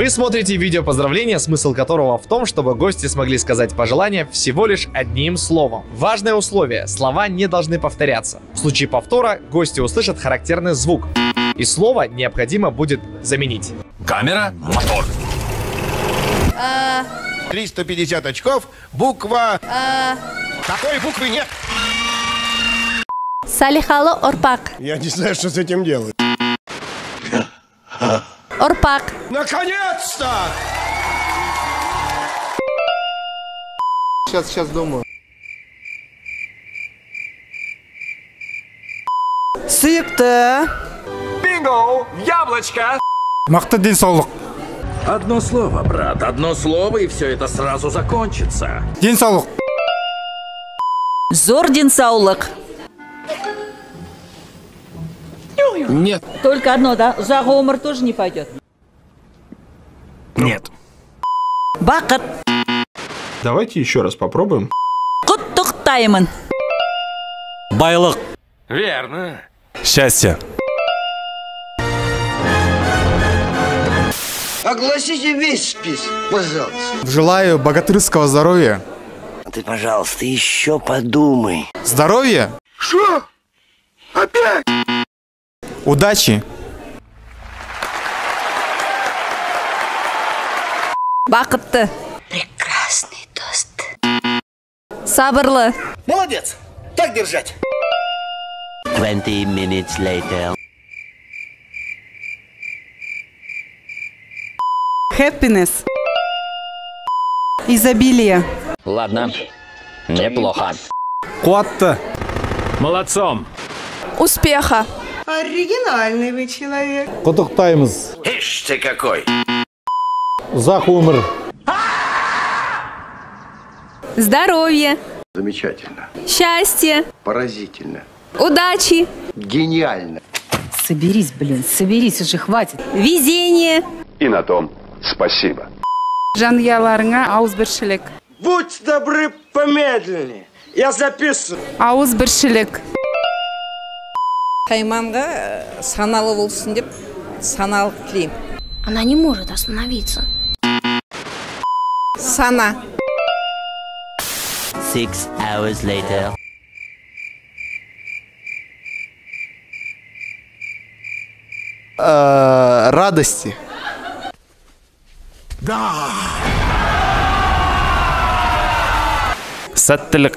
Вы смотрите видео поздравления, смысл которого в том, чтобы гости смогли сказать пожелания всего лишь одним словом. Важное условие – слова не должны повторяться. В случае повтора гости услышат характерный звук, и слово необходимо будет заменить. Камера, мотор. 350 очков, буква... Такой буквы нет. Салихалы ұрпақ. Я не знаю, что с этим делать. Ұрпақ. Наконец-то! Сейчас, сейчас думаю. сүйікті Бинго! Яблочко! мықты денсаулық Одно слово, брат, одно слово, и все это сразу закончится. денсаулық зор денсаулық Нет. только одно да ұзақ өмір тоже не пойдет Нет. бақыт Давайте еще раз попробуем. құттықтаймын байлық Верно. счастье Огласите весь список, пожалуйста. Желаю богатырского здоровья. Ты, пожалуйста, еще подумай. Здоровья, Что? Опять? Удачи, Бақытты. Прекрасный тост. Сабырлы. Молодец! Так держать. 20 minutes later. happiness изобилие Ладно. Неплохо. қуатты Молодцом. Успеха Оригинальный вы человек. құттықтаймыз Ишь ты какой. ұзақ өмір Здоровье. Замечательно. Счастье. Поразительно. Удачи. Гениально. соберись блин соберись уже хватит Везение. И на том спасибо. жанұяларыңа ауызбіршілік Будь добры, помедленнее. Я записываю. ауызбіршілік Қайманға ә, саналы болсын деп саналық тілеймін Она не может остановиться. сана Six hours later. э, радости, сәттілік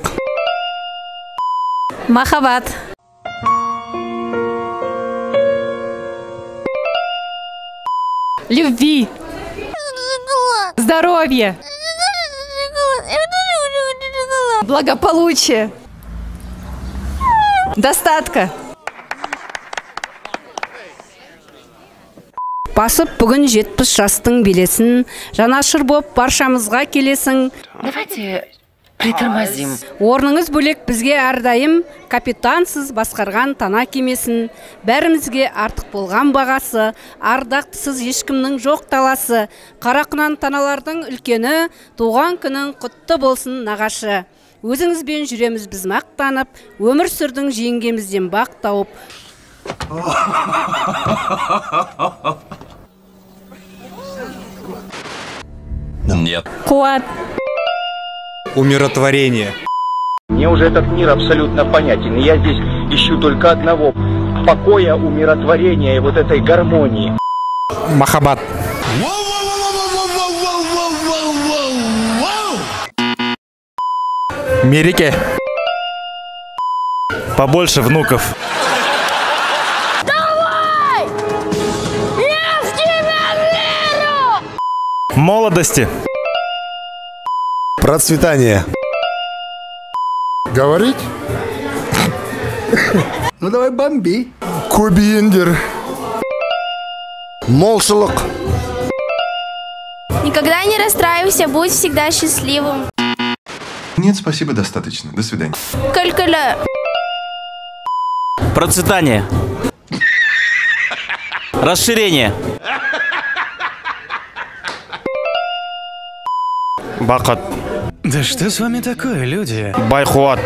Махаббат. любви здоровье Благополучие. достатка басып бүгін жетпіс жастың белесін жанашыр боп баршамызға келесің давайте притормозим. Орныңыз бөлек бізге әрдайым капитансыз басқарған тана кемесін бәрімізге артық болған бағасы ардақтысыз ешкімнің жоқ таласы. Қарақұнан таналардың үлкені туған күнің құтты болсын нағашы. Өзіңізбен жүреміз біз мақтанып өмір сүрдің жеңгемізден бақ тауып. Нет. Қуат. Умиротворение, Мне уже этот мир абсолютно понятен. Я здесь ищу только одного. Покоя, умиротворения и вот этой гармонии. махаббат мереке побольше внуков молодости процветание, Говорить? Ну давай бомби. Кубиндер. молшылық, Никогда не расстраивайся, будь всегда счастливым. Нет, спасибо, достаточно. До свидания. Калькуля. процветание расширение бақыт Да что с вами такое, люди? байқуат